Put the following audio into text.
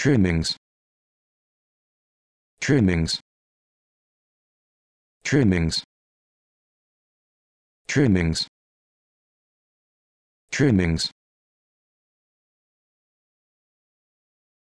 trimmings. Trimmings. Trimmings. Trimmings. Trimmings.